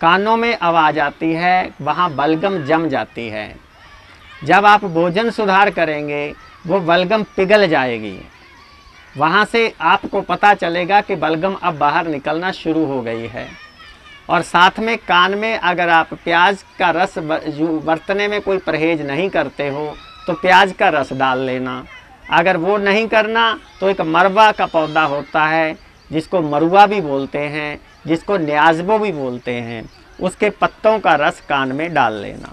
कानों में आवाज़ आती है, वहाँ बलगम जम जाती है। जब आप भोजन सुधार करेंगे, वो बलगम पिघल जाएगी। वहाँ से आपको पता चलेगा कि बलगम अब बाहर निकलना शुरू हो गई है। और साथ में कान में अगर आप प्याज का रस बरतने में कोई परहेज नहीं करते हो तो प्याज का रस डाल लेना। अगर वो नहीं करना तो एक मरवा का पौधा होता है जिसको मरुआ भी बोलते हैं, जिसको न्याजबो भी बोलते हैं, उसके पत्तों का रस कान में डाल लेना।